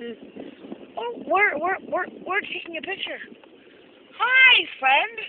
Oh, we're we're we're we're taking a picture. Hi, friend.